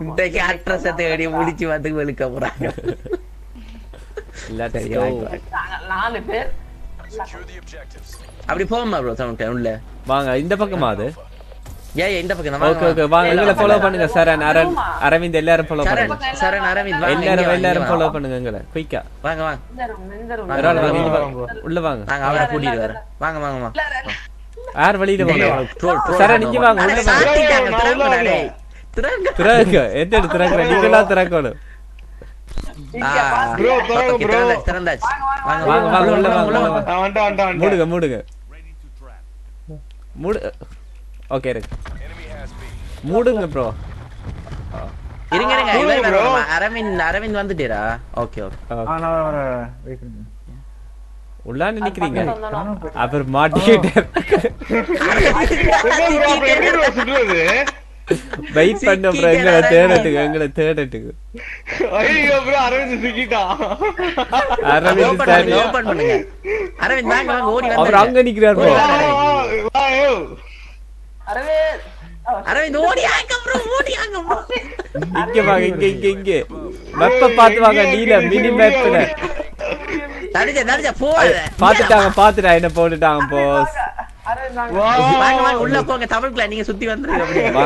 இன்றைக்கு அட்ரஸ தேடி முடிச்சு வந்து வெளுக்க போறாங்க நாலு பேர். அப்படி போமா ப்ரோ சவுண்ட் உள்ள வாங்க இந்த பக்கமா அது ஏ ஏ, இந்த பக்கம் ஓகே ஓகே வாங்க எங்களை ஃபாலோ பண்ணுங்க சரண் அரண் அரவிந்த் எல்லாரும் ஃபாலோ பண்ணுங்க சரண் அரவிந்த் வாங்க எல்லாரும் எல்லாரும் ஃபாலோ. பண்ணுங்க எங்களை குயிக்கா வாங்க வாங்க இந்த இந்த. உள்ள வாங்க நாங்க அவரை கூட்டிட்டு வரேன் வாங்க வாங்க வாங்க. யார் வெளியில வாங்க சரண் இங்க வாங்க உள்ள வாங்க. திறங்க. எந்த திறக்கணும் திறங்க. வாங்க, வாங்க உள்ள வாங்க வந்துட்டேன் வந்துட்டேன் வந்துட்டேன் மூடுங்க மூடுங்க மூடு ஓகே இருக்கு. மூடுங்க ப்ரோ இருங்க இருங்க? அரவிந்த் அரவிந்த் வந்துட்டீரா ஓகே ஓகே ஆ நான் வரேன், வரேன் வெயிட் பண்ணுங்க உள்ளான்னு நிக்கிறீங்க? no. அவர் மாட்டிக்கிட்டார்? வெயிட் பண்ண அப்புறம் எங்களை தேடட்டுங்க எங்களை தேடட்டுங்க. ஐயோ bro, அரவிந்த் சிக்கிட்டான். அரவிந்த் சார். ஓபன் பண்ணுங்க. அரவிந்த் வாங்க வாங்க ஓடி அவர் வந்து அங்க நிக்கிறார் ப்ரோ. அரவிந்த். அரவிந்த் ஓடி ஆங்க ப்ரோ ஓடி ஆங்க ப்ரோ. இங்க வாங்க இங்க இங்க இங்க. வெப்ப பாத்து வாங்க நீல மினி மேப்ல. நடிச்ச நடிச்ச போவாத பாத்துட்டாங்க பாத்துட்டா என்ன போட்டுட்டாங்க போஸ் வாங்க. வாங்க உள்ள போங்க தமிழ்க்குள்ள நீங்க சுத்தி வந்துருங்க அப்படியே. வா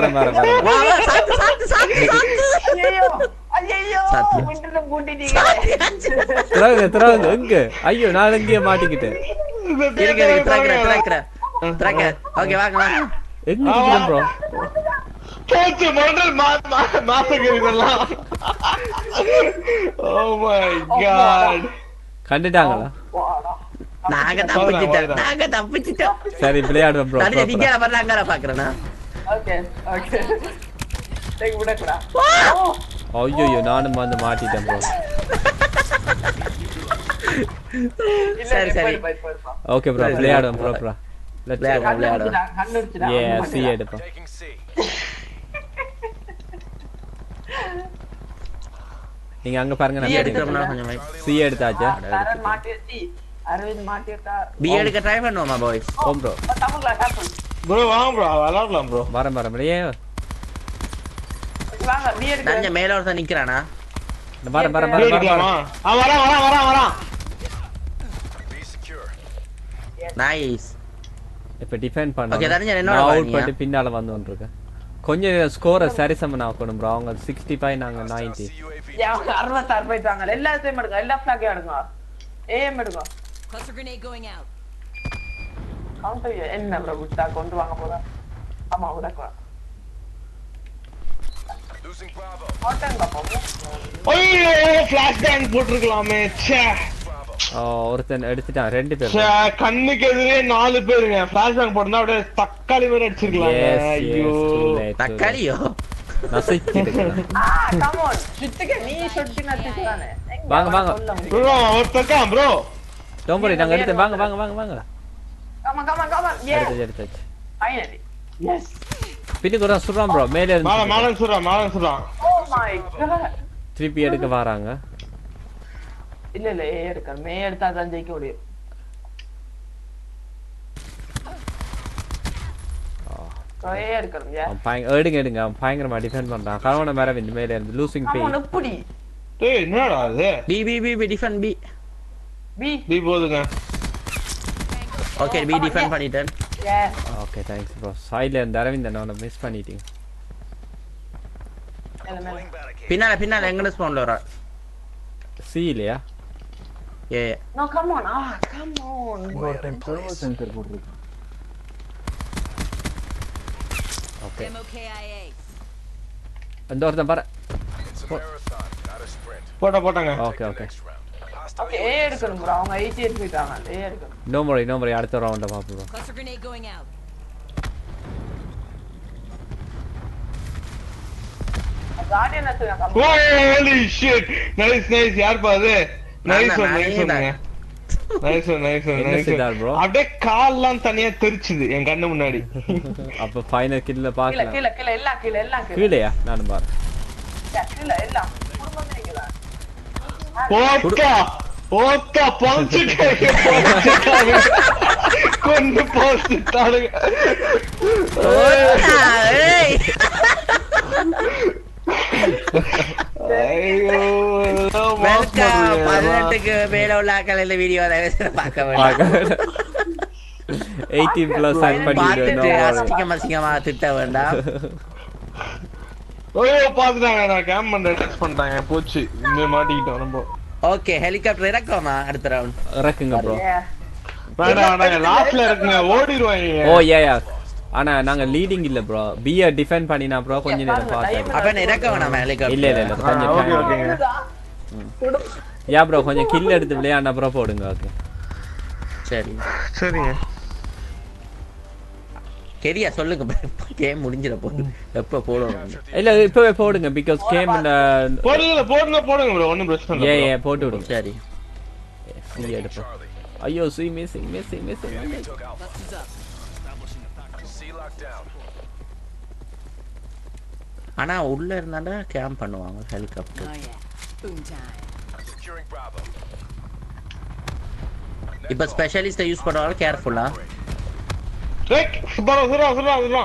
வா சாத்து சாத்து சாத்து சாத்து. எங்க? ஐயோ நான் எங்கேயே மாட்டிக்கிட்டேன். இருங்க ஓகே வாங்க வாங்க. எங்க ப்ரோ போச்சு மண்டல். கண்டுட்டாங்களா. நாங்க தப்பிச்சிட்டோம் நாங்க தப்பிச்சிட்டோம் சரி விளையாடுவோம் ப்ரோ நடிச்ச நீங்க வர்ற அங்கார பாக்குறேனா Okay, okay. டேய், விடக்கூடா. ஐயோ நானும் வந்து மாட்டிட்டேன் ப்ரோ சரி, சரி. ஓகே ப்ரோ விளையாடுவோம் ப்ரோ ப்ரோ லெட்ஸ் கண்ணு அடிச்சுடா. A C. எடுப்போம் நீங்க அங்க பாருங்க சி எடுத்தாச்சா. பி எடுக்க ட்ரை பண்ணுவோமா பாய்ஸ் ஓம் ப்ரோ. Bro, வாங்க bro, விளையாடலாம் bro. வரேன் வரேன் ஏன் வாங்க, நீ எடுக்க. நஞ்ச மேல ஒருத்தன் நிக்கிறானா வரேன் வரேன் Bro, வரேன்? வரேன் வரான், வரான், வரான். நைஸ் இப்ப டிஃபெண்ட் Okay, பண்ண தனியா என்னோட அவுட்? பண்ணிட்டு பின்னால வந்து வந்துருக்கேன் கொஞ்சம் ஸ்கோரை சரிசமன் ஆக்கணும் ப்ரோ அவங்க சிக்ஸ்டி ஃபைவ் நாங்க நைன்டி அவங்க அறுபத்தாறு போயிட்டாங்க எல்லாத்தையும் எடுங்க. எல்லா பிளாக்கையும் எடுங்க. ஏஎம் எடுங்க. Cluster grenade going out. Counter என்ன ப்ரோ விட்டா கொண்டு வாங்க போதா ஆமா bang போட்டிருக்கலாமே. ச்சே, ஒருத்தன் எடுத்துட்டான். ரெண்டு பேர் கண்ணுக்கு எதிரே நாலு பேருங்க. ஃபிளாஷ் பேங்க் போட்டிருந்தா அப்படியே தக்காளி மாதிரி yes, ஐயோ. தக்காளியோ? வாங்க, வாங்க. ப்ரோ ஒருத்தக்கான் ப்ரோ டோம்பரி நாங்க எடுத்து வாங்க வாங்க. வாங்க வாங்க come come on come on yes எடுத்து எடுத்தாச்சு ஃபைனலி எஸ் பின்னுக்கு ஒரு சுடுறான் ப்ரோ மேல இருந்து மேல சொல்றான் மேல ஓ மை காட் திருப்பி எடுக்க வராங்க. இல்ல இல்ல ஏ எடுக்க மே எடுத்தா தான் ஜெயிக்க முடியும். ஏ எடுக்கணும் ஏ எடுங்க எடுங்க. பயங்கரமா டிஃபெண்ட் பண்றான். மேல இந்த மேல இருந்து லூசிங் பே அவன் எப்படி டேய் என்னடா அது? B B B B defend B B B போதுங்க. ஓகே பி டிஃபன் பண்ணிட்டேன். ஏ ஓகே தேங்க்ஸ் ப்ரோ சைடுல இருந்து அரவிந்த் நான் மிஸ் பண்ணிட்டீங்க. பின்னால பின்னால எங்கன ஸ்பவுன்ல வரா சி இல்லையா? ஏ நோ கம் ஆன் ஆ கம் ஆன் இங்க ஒரு டைம் servo sensor போட்டிருக்கு ஓகே MOKIA. அந்த ஒருத்தன் பாரு It's a. Marathon, not a sprint. போட்ட போட்டாங்க ஓகே ஓகே ஓகே ஏ எடுக்கணும் ப்ரோ அவங்க 88 போயிட்டாங்க ஏ எடுக்கணும் நோ முறை நோ முறை அடுத்த ரவுண்ட பாப்போம் Cluster grenade going out. Guardian எடுத்து come holy shit nice nice யார் பா அது நைஸ் ஒன் நைஸ் நானே one nice one nice one என்ன நைஸ் செய்தார் bro? அப்படியே கால்லாம் தனியா தெரிச்சுது என் கண்ணு முன்னாடி. அப்ப ஃபைனல் கில்ல கீழ பார்க்கலாம். கீழ கீழ எல்லாம் கீழ எல்லாம் கீழ. கீழயா? நானும் பாரு. கீழ எல்லாம் குடும்பமே கீழ ஓக்கா ஓக்கா பொழைச்சிட்டாங்க பொழைச்சிட்டாங்க கொண்டு ஏய். பதினெட்டுக்கு மேல உள்ள ஆக்கள் இந்த வீடியோ பார்க்க வேண்டாம். எயிட்டீன் பிளஸ் பார்த்துட்டு பண்ணிட்டு அசிங்கம் அசிங்கமா திட்ட வேண்டாம். ஐயோ பாத்துட்டாங்க நான் கேம் பண்ண டச் பண்ணிட்டாங்க போச்சு. இங்க மாட்டிக்கிட்டோம் ரொம்ப. ஓகே ஹெலிகாப்டர் இறக்கோமா அடுத்த ரவுண்ட் இறக்குங்க ப்ரோ வேண்டாம் வேண்டாம் லாஸ்ட்ல இருக்குங்க ஓடிடுவாங்க. ஓ ஏ ஆனா நாங்க லீடிங் இல்ல ப்ரோ பிய டிஃபெண்ட் பண்ணினா ப்ரோ கொஞ்ச நேரம் பார்த்தேன் அப்ப என்ன இறக்க வேணாமா ஹெலிகாப்டர் இல்ல இல்ல இல்ல கொஞ்சம் ஓகே. ஓகேங்க யா ப்ரோ கொஞ்சம் கில் எடுத்து விளையாடின ப்ரோ போடுங்க ஓகே சரி. சரிங்க கெரியா சொல்லுங்க கேம் முடிஞ்சிட போகுது. எப்ப போடணும் இல்ல இப்பவே போடுங்க பிகாஸ் கேம் போடுங்க போடுங்க போடுங்க ப்ரோ ஒண்ணும் பிரச்சனை ஏ இல்ல ஏ போட்டு விடுங்க. சரி. சி எடுப்போம். ஐயோ சி மிஸ்ஸிங் மிஸ்ஸிங் மிஸ்ஸிங் ஆனா உள்ள இருந்தாண்டா கேம்ப் பண்ணுவாங்க ஹெலிகாப்டர். இப்ப ஸ்பெஷலிஸ்ட யூஸ் பண்ணுவாங்க கேர்ஃபுல்லா டேக் சுபரா சுரா சுரா சுரா.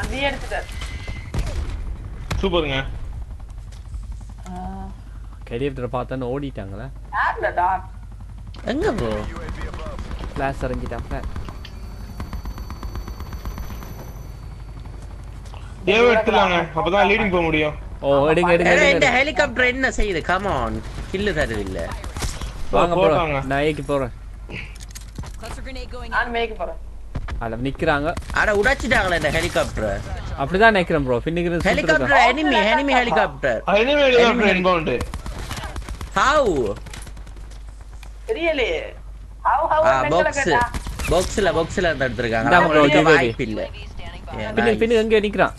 அந்த எடுத்துட்டார் சூப்பருங்க. கெரியப்டர் பார்த்தோன்னு ஓடிட்டாங்களே. எங்க ப்ரோ UAV above. ஏவ எடுத்துலாங்க அப்பதான் லீடிங் போக முடியும். ஓ எடுங்க எடுங்க இந்த ஹெலிகாப்டர் என்ன செய்யுது? கமான் கில்லு தருது இல்ல வாங்க போட்டாங்க. நான் ஏக்கு போறேன். நான் மேய்க்க போறேன். அதுல நிக்கிறாங்க. அட உடைச்சிட்டாங்களே இந்த ஹெலிகாப்டர் அப்படிதான் நிக்கிறேன் ப்ரோ பின்னுக்கு helicopter enemy enemy helicopter enemy helicopter inbound how தெரியலையே ஹவ் ஹவ் பாக்ஸ் பாக்ஸ்ல பாக்ஸ்ல அவங்களுக்கு UAV. வாய்ப்பு இல்ல பின்னு. பின்னு எங்க நிக்கிறான்.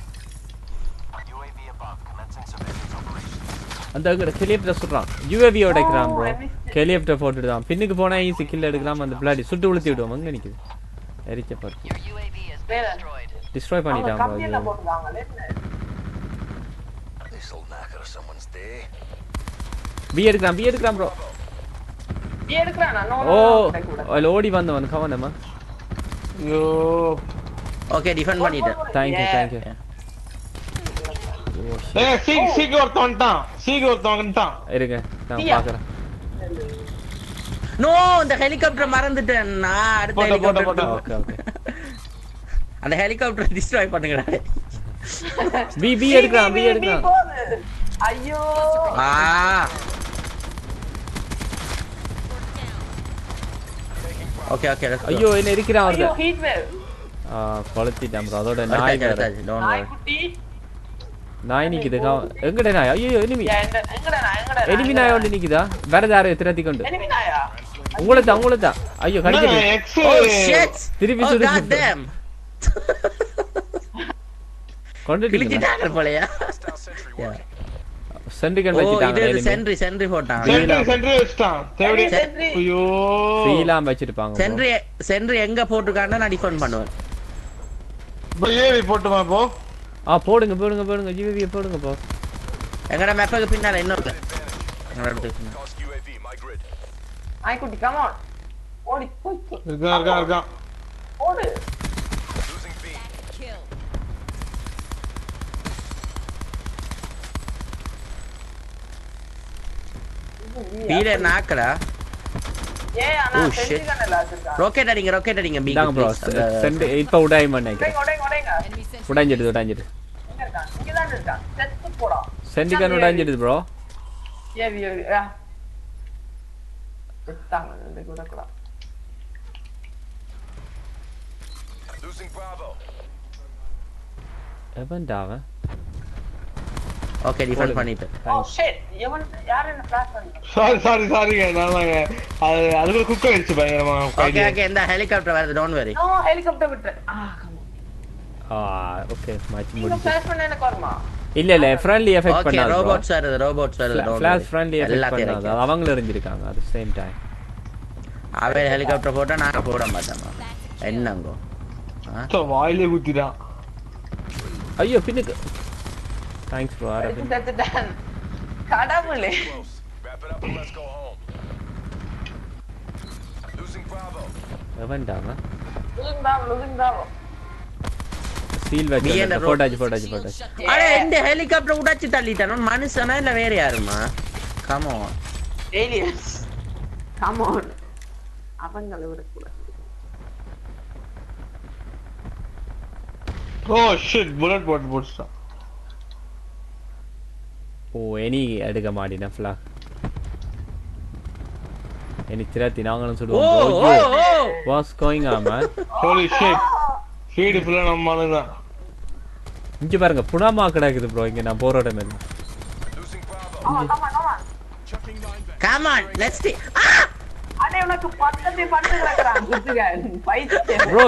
அந்த ஹெலிகாப்டர் சுடுறான். யூஏவி உடைக்கிறான் ப்ரோ ஹெலிகாப்டர் போட்டுட்டு தான் பின்னுக்கு போனா ஈஸி கில் எடுக்கலாம் அந்த பிளாடி. சுட்டு உளுத்தி விடுவோம் அங்க நிக்குது. எரிச்ச பாரு டிஸ்ட்ராய் பண்ணிட்டான் ப்ரோ. பி எடுக்கிறான் பி எடுக்கிறான் ப்ரோ ஓ ஓடி வந்தவன் கவனமா ஐயோ. ஓகே டிஃபெண்ட் பண்ணிட்டேன். தேங்க்யூ தேங்க்யூ ஏய் சீக் சீக் ஒருத்தன் வந்துட்டான். சீக் ஒருத்தன் வந்துட்டான் இருங்க நான்? பாக்குறேன். நோ இந்த ஹெலிகாப்டர் மறந்துட்டேன். நான் அடுத்த. ஹெலிகாப்டர் ஓகே ஓகே அந்த ஹெலிகாப்டர் டிஸ்ட்ராய் பண்ணுங்கடா. பி பி எடுக்கிறான் பி போகுது ஐயோ. ஆ. ஓகே ஓகே ஐயோ என்ன இருக்கிறான் ஐயோ வருது ஹீட் வேவ் ஆ கொளுத்திட்டான் அதோட நாய் வேற. டோன்ட் வரி நாய் நிக்குது எங்கட நாய் ஐயோ எனிமி எனிமி நாய் ஒன்று நிக்குதா வேற யாரும் திரத்தி கொண்டு எனிமி நாயா உங்களை தான் உங்களை தான் ஐயோ திருப்பி சுடு. போலயா இது வச்சுட்டாங்க சென்ட்ரி சென்ட்ரி போட்டான் சென்ட்ரி சென்ட்ரி வச்சிட்டான் தேவடி சென்ட்ரி. ஐயோ வச்சிருப்பாங்க. சென்ட்ரி சென்ட்ரி எங்க போட்டிருக்கான்னு நான் டிஃபெண்ட் பண்ணுவேன் ஏவி போட்டுமா இப்போ ஆ போடுங்க போடுங்க போடுங்க ஜிவிவியை போடுங்க போ எங்கட மேப்புக்கு பின்னால இன்னொரு எங்கட இடத்துக்கு Cost UAV, my grid. நாய் குட்டி கம் ஆன் ஓடி போய் இருக்கான் இருக்கான் இருக்கான் ஓடு Losing B. Kill. கீழே நாக்கடா ஏய் ஆனா Oh, shit. சென்ட்ரி கண்ணல வச்சிருக்கான் ராக்கெட் அடிங்க ராக்கெட் அடிங்க பி இதாங்க ப்ரோ சென்ட் இப்போ உடாய்மா நினைக்கிறேன் உடைங்க உடைங்க உடைங்க Enemy sentry. உடைஞ்சிடுது உடைஞ்சிடுது எங்க இருக்கான் இங்க தான் இருக்கான் செத்து போடா சென்டிகன் உடைஞ்சிடுது ப்ரோ ஏவி ஏவி ஆ விட்டாங்க இந்த கூட கூட Losing Bravo. எவன்டா அவன் ஓகே டிஃபெண்ட் பண்ணிட்டேன் ஓ ஷிட் எவன் யார் என்ன ஃபிளாஷ் பண்ணா? சாரி சாரி சாரிங்க அது அதுக்குள்ள குக் ஆயிடுச்சு பயங்கரமா ஓகே ஓகே இந்த ஹெலிகாப்டர் வருது. டோன்ட் வரி நோ ஹெலிகாப்டர் விட்டு ஆ கம் ஆ ஓகே மேட்ச் நீங்க முடிஞ்சு ஃபிளாஷ் பண்ண எனக்கு வருமா? இல்ல இல்ல. ஃப்ரெண்ட்லி எஃபெக்ட் ஓகே பண்ணாது ரோபோட்ஸ் வருது ரோபோட்ஸ் வருது. Don't flash worry. Friendly effect பண்ணாது. அவங்களும் எரிஞ்சிருக்காங்க அட் சேம் டைம் அவன் ஹெலிகாப்டர் போட்டா நான் போட மாட்டேன் என்னங்கோ? வாயிலே ஐயோ பின்னுக்கு. தேங்க்ஸ் ப்ரோ ஆரா இது செத்துட்டான் கடவுளே Close. Wrap it up and let's go home. Losing Bravo. எவன்டா அவன் losing bravo losing bravo seal BN வச்சு bro. போட்டாச்சு போட்டாச்சு போட்டாச்சு அட இந்த ஹெலிகாப்டர் உடைச்சு தள்ளிட்டானோ மனுஷனா இல்ல வேற யாருமா கமோ ஏலியன்ஸ் கம் ஆன் அவங்களை விடக்கூடாது ஓ ஷிட் புல்லட் போட்டு போட்டுட்டான் on man? Holy shit feed ஃபுல்லா நம்ம தான். இங்க பாருங்க புனாமா கிடக்குது ப்ரோ இங்க நான் போற இடம் இல்லை. உனக்கு பைத்தியம் ப்ரோ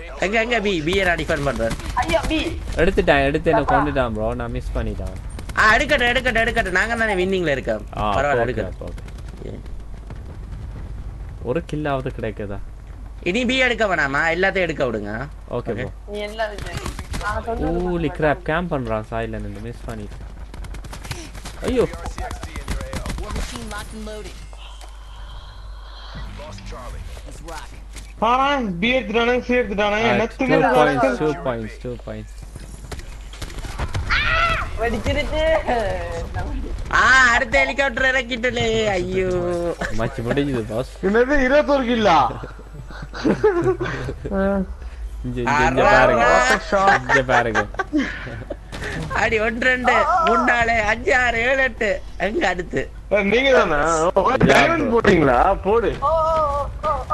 Maintain எங்க எங்க பி பியர் டிஃபன் பண்றாரு ஐயா பி எடுத்துட்டான் எடுத்து என்ன கொண்டுட்டான் ப்ரோ நான் மிஸ் பண்ணிட்டான். ஆ எடுக்கட்டும் எடுக்கட்டும் எடுக்கட்டும். நாங்க தானே வின்னிங்ல இருக்கோம். பரவாயில்ல okay. ஒரு கில்லாவது கிடைக்குதா? இனி பி எடுக்க வேணாமா? எல்லாத்தையும் எடுக்க விடுங்க. ஓகே ப்ரோ நீ நான் சொன்னது ஊலி கிராப் கேம்ப் பண்றான் சாயில நின்று மிஸ் பண்ணிட்டேன். ஐயோ. Let's rock. அடுத்த ஹெலிகாப்டர் இறக்கிட்டலே ஐயோ. மச்சு முடிஞ்சது பாஸ் என்னது இருபத்தொரு கில்லா பாருங்க. பாருங்க. அடி ஒன்று ரெண்டு. மூணு நாலு அஞ்சு ஆறு ஏழு எட்டு. எங்க அடுத்து? நீங்க தானே போட்டீங்களா? போடு.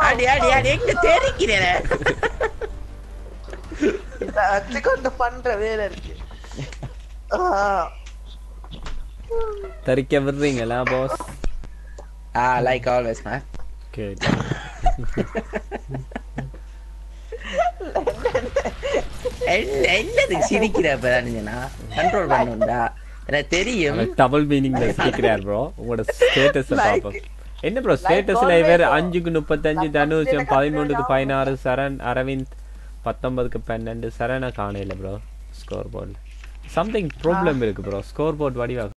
அடி அடி அடி எங்க தெரிக்கிறேன் இத வச்சு கொண்டு பண்ற வேலை இருக்கு. தரிக்க விடுறீங்களா பாஸ் ஆ லைக் ஆல்வேஸ் மேம் குட் என்ன என்னதுக்கு சிரிக்கிற இப்பதான் கண்ட்ரோல் பண்ணுண்டா? எனக்கு தெரியும். டபுள் மீனிங்ல கேக்குறார் ப்ரோ உங்களோட ஸ்டேட்டஸ் பாப்போம் என்ன ப்ரோ ஸ்டேட்டஸ்ல இவர். அஞ்சுக்கு முப்பத்தஞ்சு தனுஷம் பதிமூணுக்கு பதினாறு சரண் அரவிந்த் பத்தொன்பதுக்கு பன்னெண்டு சரண காணையில ப்ரோ ஸ்கோர் போர்டில் சம்திங் ப்ராப்ளம் இருக்கு ப்ரோ ஸ்கோர் போர்ட் வடிவா